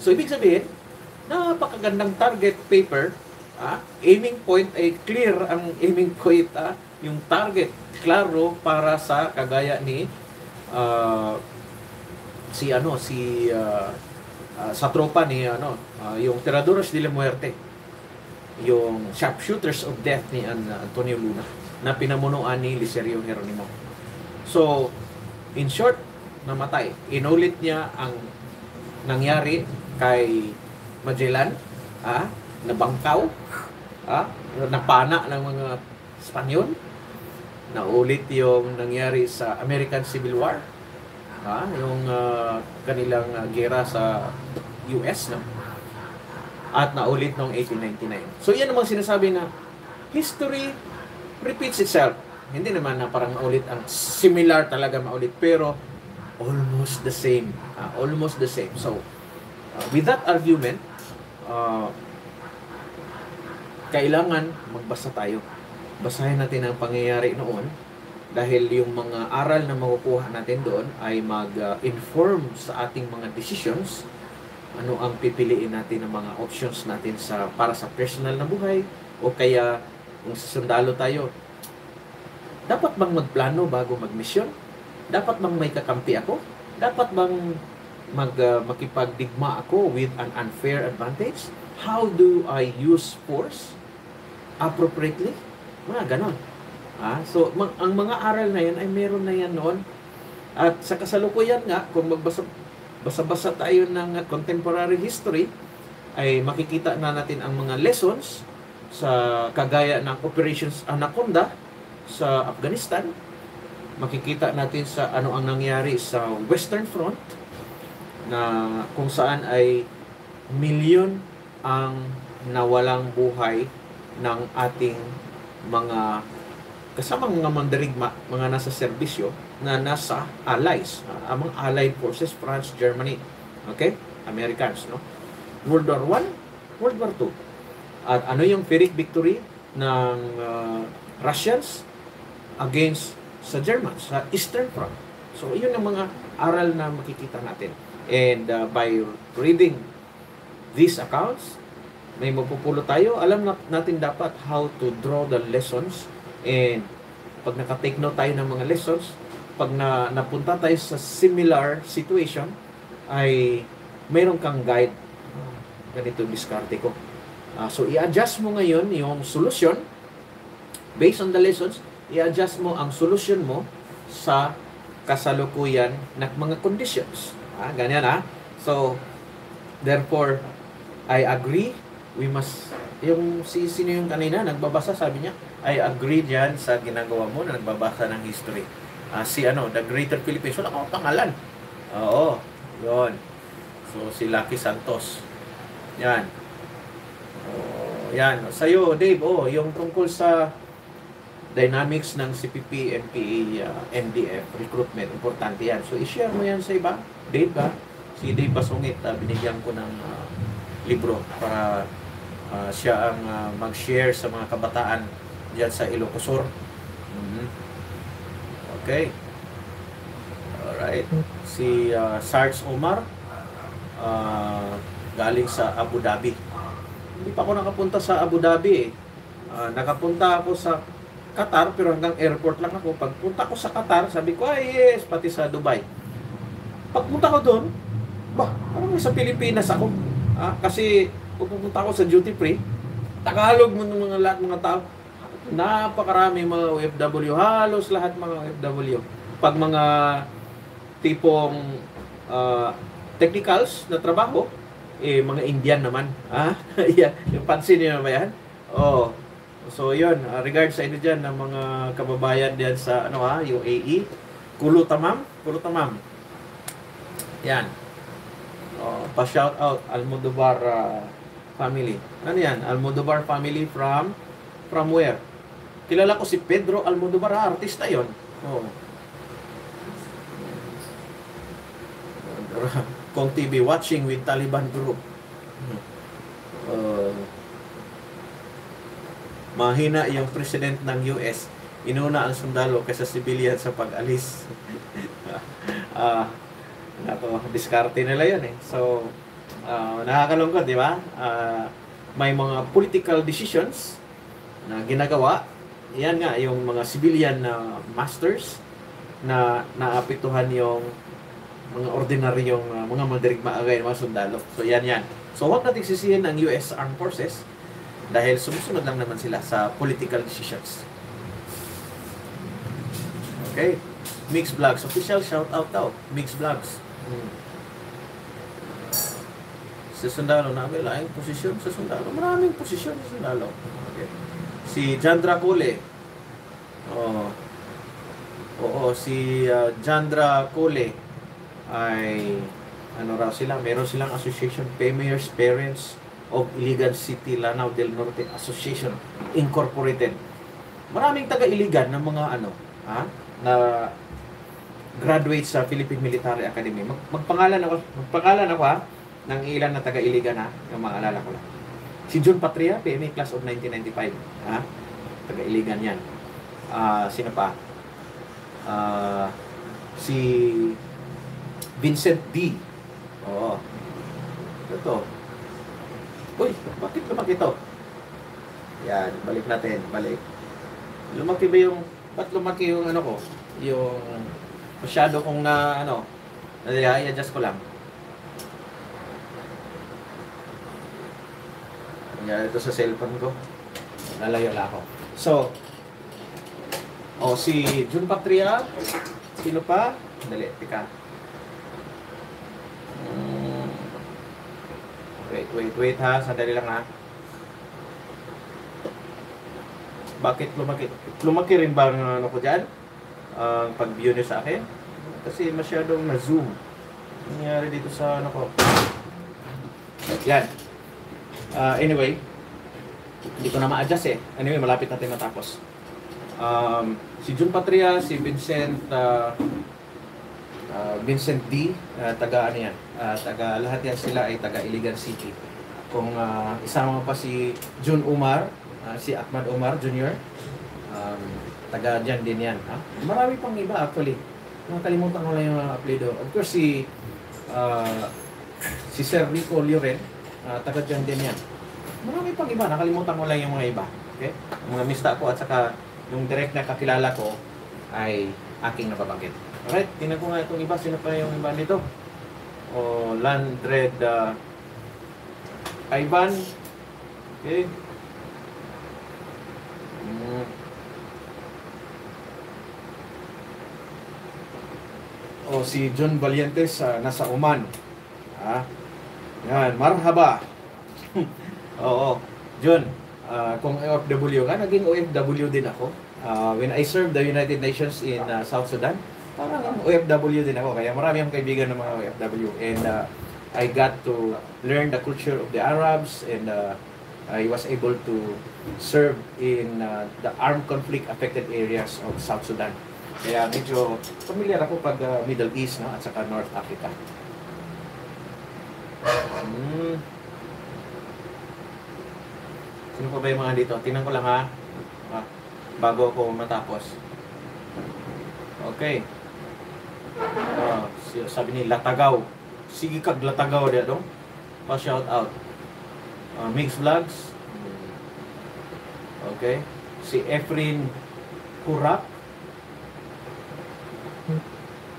So, ibig sabihin, napakagandang target paper. Ah, aiming point ay clear ang aiming point. Ah, yung target, klaro para sa kagaya ni uh, si ano si uh, uh, sa tropa ni ano uh, yung Tiradores de la Muerte yung sharpshooters of death ni Antonio Luna na pinamunuan ni Licerio Geronimo. So, in short, namatay. Inulit niya ang nangyari kay Magellan, ah, nabangkaw, ah, napana ng mga Spanyol. Naulit yung nangyari sa American Civil War, ha, yung uh, kanilang uh, gera sa US no? At naulit noong 1899. So yan namang sinasabi na history repeats itself. Hindi naman na parang maulit ang similar talaga maulit pero almost the same. Uh, almost the same. So uh, with that argument, uh, kailangan magbasa tayo. Basahin natin ang pangyayari noon dahil yung mga aral na makukuha natin doon ay mag-inform sa ating mga decisions ano ang pipiliin natin ng mga options natin sa para sa personal na buhay o kaya kung sundalo tayo dapat bang magplano bago magmisyon? Dapat bang may kakampi ako? Dapat bang mag uh, makipagdigma ako with an unfair advantage? How do I use force appropriately? Mga ganon. Ah, so mag, ang mga aral na yan ay meron na yan noon. At sa kasalukuyan nga, kung magbasa basa-basa tayo ng contemporary history, ay makikita na natin ang mga lessons sa kagaya ng Operations Anaconda sa Afghanistan. Makikita natin sa ano ang nangyari sa Western Front na kung saan ay milyon ang nawalang buhay ng ating mga kasamang mga mandarigma, mga nasa serbisyo, na nasa allies, uh, among allied forces, France, Germany, okay? Americans, no? World War 1, World War 2. At ano yung Pyrrhic victory ng uh, Russians against sa Germans, sa Eastern Front. So, yun ang mga aral na makikita natin. And uh, by reading these accounts, may mapupulo tayo. Alam na, natin dapat how to draw the lessons And pag naka-take note tayo ng mga lessons, pag na, napunta tayo sa similar situation, ay mayroon kang guide. Ganito diskarte ko. Uh, so, i-adjust mo ngayon yung solusyon based on the lessons, i-adjust mo ang solution mo sa kasalukuyan ng mga conditions. Ah, ganyan ah. So, therefore, I agree, we must, yung si sino yung kanina, nagbabasa, sabi niya, I agree diyan sa ginagawa mo na nagbabasa ng history. Uh, si ano, the Greater Philippines, wala kang pangalan. Oo, yon. So, si Lucky Santos. Yan. Oh, yan. Sa'yo, Dave, oh, yung tungkol sa dynamics ng CPP, MPA, uh, MDF, recruitment, importante yan. So, i-share mo yan sa iba. Dave, ba? Si Dave Basungit, uh, binigyan ko ng uh, libro para uh, siya ang uh, mag-share sa mga kabataan diyan sa Ilocosur. Mm-hmm. Okay. Alright. Si uh, Sarge Omar uh, galing sa Abu Dhabi. Hindi pa ako nakapunta sa Abu Dhabi eh. Uh, nakapunta ako sa Qatar pero hanggang airport lang ako. Pagpunta ko sa Qatar, sabi ko, ay yes, pati sa Dubai. Pagpunta ko doon, bah, parang sa Pilipinas ako. Ah, kasi pupunta ako sa duty free, Tagalog mo ng mga lahat mga tao napakarami mga OFW, halos lahat mga OFW. Pag mga tipong uh, technicals na trabaho, eh, mga Indian naman. Ah, yeah. Pansin niyo ba yan? Oh. So, yun. Uh, regards sa inyo dyan ng mga kababayan diyan sa ano ha, UAE. Kulo tamam. Kulo tamam. Yan. Oh, pa-shout out Almodovar uh, family. Ano yan? Almodovar family from from where? Kilala ko si Pedro Almodovar, artista yon. Oh. Kong TV watching with Taliban group. Uh, mahina yung president ng US. Inuna ang sundalo kaysa civilian sa pag-alis. Uh, nako, diskarte nila yun eh. So, uh, nakakalungkot, di ba? Uh, may mga political decisions na ginagawa. Yan nga, yung mga civilian na masters na naapektuhan yung mga ordinaryong uh, mga mandirigma agay mga sundalo. So yan yan. So huwag natin sisihin ang US Armed Forces dahil sumusunod lang naman sila sa political decisions. Okay? Mix Vlogs. Official shout out daw. Mix Vlogs. Hmm. Sa sundalo na may laing posisyon sa sundalo. Maraming posisyon sa sundalo. Si Jandra Cole. Oh. Oo, si uh, Jandra Cole ay ano raw sila, meron silang association, Premiers Parents of Iligan City, Lanao del Norte Association Incorporated. Maraming taga-Iligan ng mga ano, ha, na graduate sa Philippine Military Academy. Mag magpangalan ako, magpangalan ako ha, ng ilan na taga-Iligan ha, yung maalala ko lang. Si John Patria, PMA class of 1995, ha? Taga-Iligan yan. Uh, sino pa? Uh, si Vincent D. Oo. Ito. Uy, bakit lumaki ito? Yan, balik natin, balik. Lumaki ba yung, ba't lumaki yung ano ko? Yung masyado kong na ano, i-adjust ko lang. Nangyari ito sa cellphone ko. Nalayo lang ako. So, oh, si Jun Patria, sino pa? Dali, tika. Hmm. Wait, wait, wait ha. Sandali lang ha. Bakit lumaki? Lumaki rin ba ang ano ko dyan? ang uh, pag-view niyo sa akin. Kasi masyadong na-zoom. Nangyari dito sa ano ko. Yan. Uh, anyway, hindi ko na ma-adjust eh. Anyway, malapit natin matapos. Um, si Jun Patria, si Vincent uh, uh, Vincent D, uh, taga ano yan, uh, taga lahat yan sila ay taga Iligan City. Kung uh, isama pa si Jun Umar, uh, si Ahmad Umar Jr., um, taga dyan din yan. Ha? Marami pang iba actually. Nakalimutan ko lang yung mga apelido. Of course, si uh, si Sir Rico Lloren, uh, taga dyan din yan. Marami pang iba. Nakalimutan ko lang yung mga iba. Okay? Ang mga mista ko at saka yung direct na kakilala ko ay aking nababanggit. Alright, tingnan ko nga itong iba. Sino pa yung iba nito? O, Landred uh, Ivan. Okay. Mm. o si John Valientes uh, nasa Oman. Ha? Yan, marhaba. Oo. John, uh, kung OFW ka, naging OFW din ako. Uh, when I served the United Nations in uh, South Sudan, parang OFW din ako. Kaya marami akong kaibigan ng mga OFW. And uh, I got to learn the culture of the Arabs and uh, I was able to serve in uh, the armed conflict affected areas of South Sudan. Kaya medyo familiar ako pag uh, Middle East no? at saka North Africa. Hmm. Sino pa ba yung mga dito? Tingnan ko lang ha. Ah, bago ako matapos. Okay. Uh, sabi ni Latagaw. Sige kag Latagaw dia dong. Pa shout out. Uh, Mix Vlogs. Okay. Si Efrin Kurak.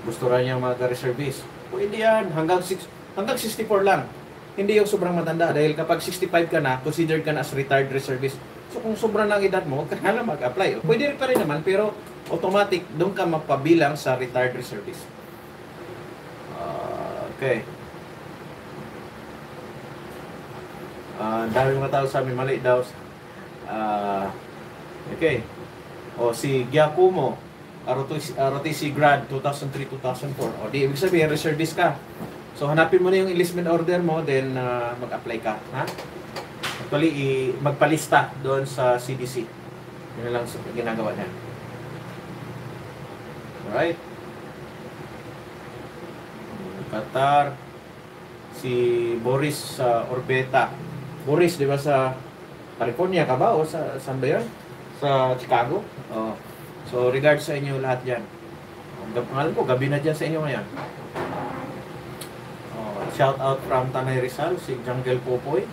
Gusto rin niyang mag-reservist. Pwede yan. Hanggang, 6, hanggang 64 lang. Hindi yung sobrang matanda. Dahil kapag 65 ka na, considered ka na as retired reservist. So kung sobrang lang edad mo, huwag ka na mag-apply. Pwede rin pa rin naman, pero automatic, doon ka mapabilang sa retired reservist. Uh, okay. Uh, dahil mga tao sa amin, mali daw. Uh, okay. O si Giacomo, ROTC grad 2003-2004. O di ibig sabihin reservist ka. So hanapin mo na yung enlistment order mo then uh, mag-apply ka, ha? Actually magpalista doon sa CDC. Yun lang sa ginagawa niya. Alright. Qatar. Si Boris sa Orbeta. Boris, di ba sa California ka ba? O sa, saan ba yun? Sa Chicago? Oo. So, regards sa inyo lahat dyan. Alam ko, gabi na dyan sa inyo ngayon. Shout out from Tanay Rizal, si Jungle Popoy.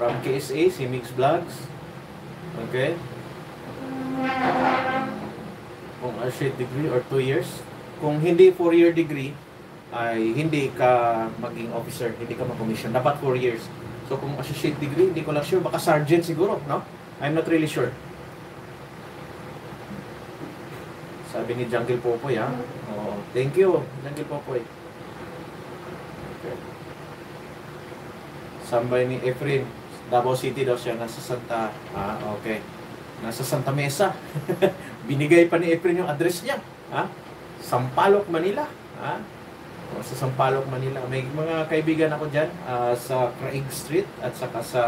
From KSA, si Mix Vlogs. Okay? Kung associate degree or 2 years. Kung hindi 4-year degree, ay hindi ka maging officer, hindi ka mag-commission. Dapat 4 years. So kung associate degree, hindi ko lang sure. Baka sergeant siguro, no? I'm not really sure. Sabi ni Jungle Popoy, ha? Oh, thank you, Jungle Popoy. Sambay ni Efren, Davao City daw siya, nasa Santa, ah, okay. Nasa Santa Mesa. Binigay pa ni Efren yung address niya, ha? Sampaloc, Manila, ha? O, sa Sampaloc, Manila. May mga kaibigan ako dyan ah, sa Craig Street at saka sa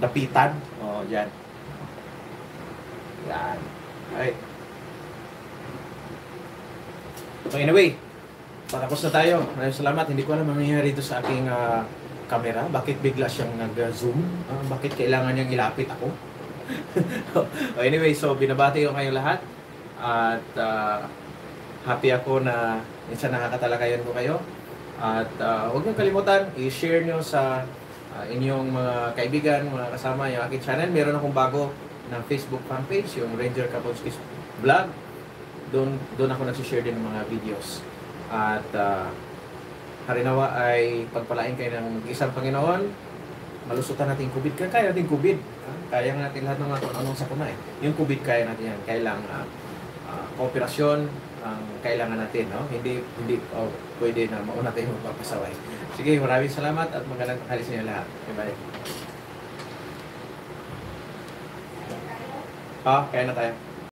Dapitan. O, dyan. Yan. Right. So anyway, patapos na tayo. Maraming salamat. Hindi ko alam ang nangyayari dito sa aking ah, camera. Bakit bigla siyang nag-zoom? Ah, bakit kailangan niyang ilapit ako? Oh, anyway, so binabati ko kayong lahat. At ah, happy ako na minsan nakakatalakayan ko kayo. At ah, huwag niyong kalimutan, i-share niyo sa ah, inyong mga kaibigan, mga kasama yung aking channel. Meron akong bago na Facebook fan page, yung Ranger Kapolski's Vlog. Doon, doon ako nagsishare din ng mga videos. At ah, harinawa ay pagpalain kayo ng isang Panginoon. Malusutan natin yung COVID. Kaya natin COVID. ah. Kaya natin lahat ng mga anong sakuna eh. Yung COVID kaya natin yan. Kailang ah, ah, kooperasyon ang kailangan natin. No? Hindi, hindi oh, pwede na mauna tayo magpapasaway. Sige, maraming salamat at magandang tanghali sa inyo lahat. Bye-bye. Ah, kaya na tayo.